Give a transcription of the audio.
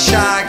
shy.